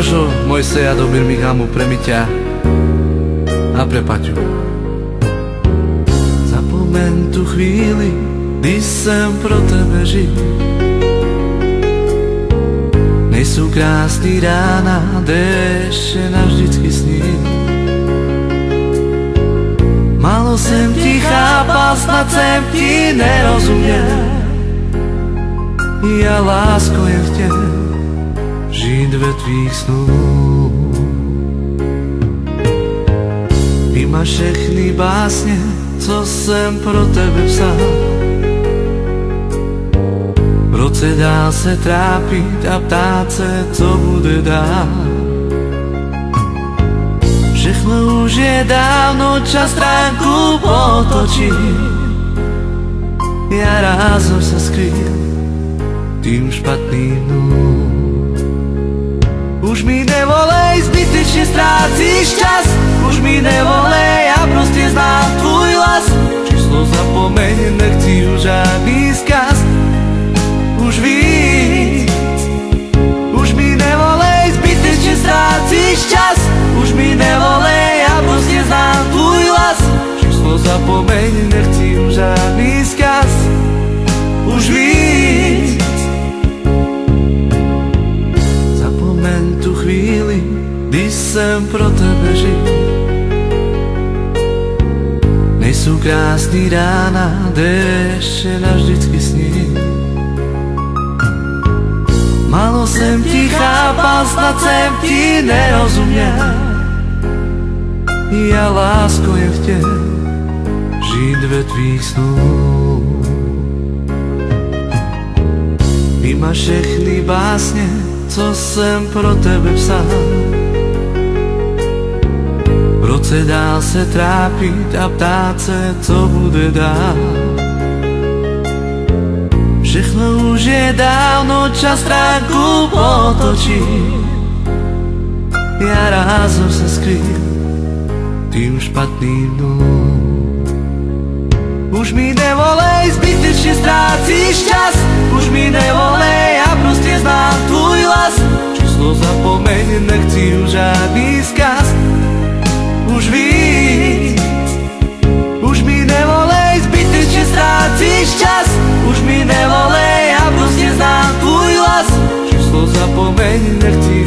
Tomášo, Mojseja do Birminghamu pre Myťa a pre Paťu. Zapomeň tu chvíli, kdy sem pro tebe žil. Nejsou krásný rána, déše navždycky sní. Malo jsem ti chápal, snad jsem ti nerozuměl. Ja lásko chtěl žít ve tvých snů. Mimo všechny básně, co jsem pro tebe psal. Roce dá se trápit a ptát se, co bude dál. Všechno už je dávno, čas stránku potočí. Ja rázom sa skrýl tým špatným dnům. Zbytečne stráciš čas. Už mi nevolej, ja proste znám tvůj hlas. Číslo zapomeň, nechci už žádný jsem pro tebe žil. Nejsou krásný rána, déště navždycky sní. Malo jsem ti chápal, snad jsem ti nerozuměl. Ja lásko jen chtěl žít ve tvých snů. Mimo všechny básně co jsem pro tebe psal. Roce dál se trápit a ptát se, co bude dál. Všechno už je dávno, čas stránku potočí. Ja rázom sa skrýl tým špatným dnům. Už mi nevolej, zbytečne stráciš čas Už mi nevolej, zapomeň,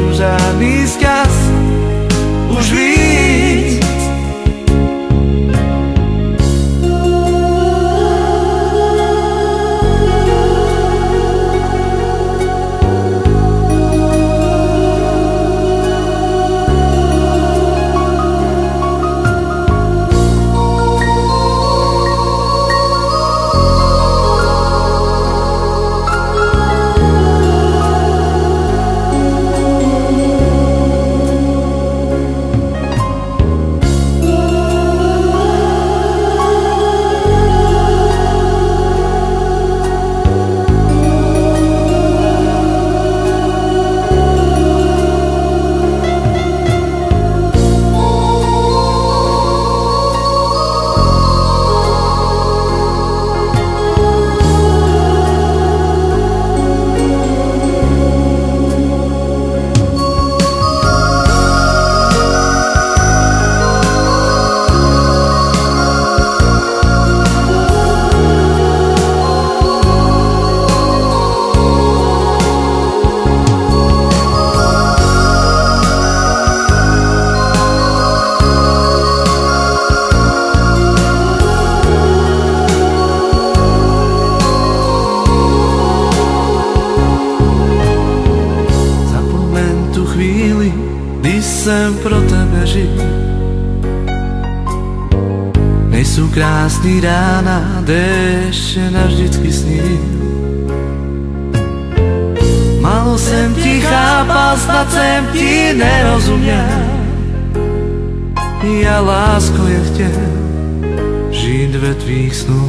jsem pro tebe žil. Nejsou krásný rána, déště navždycky sní. Malo jsem ti chápal, snad jsem ti nerozuměl. Ja lásko jen chtěl žít ve tvých snů.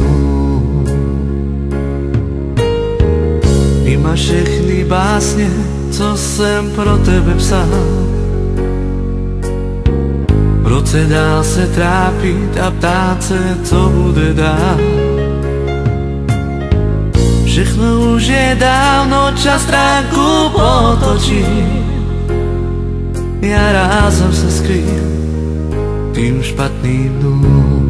Mimo všechny básně, co jsem pro tebe psal. Roce dál se trápit a ptát se, co bude dál. Všechno už je dávno, čas stránku potočí. Ja rázem sa skrým tým špatným dnům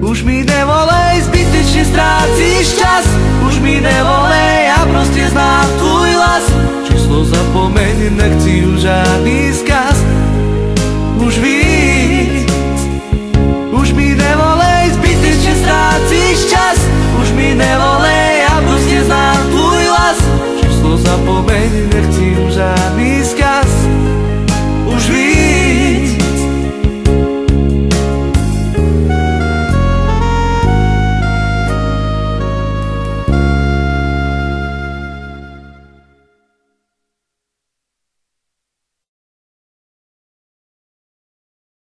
Už mi nevolej, zbytečne stráciš čas Už mi nevolej, ja proste znám tvůj hlas Číslo zapomeň, nechci už skaz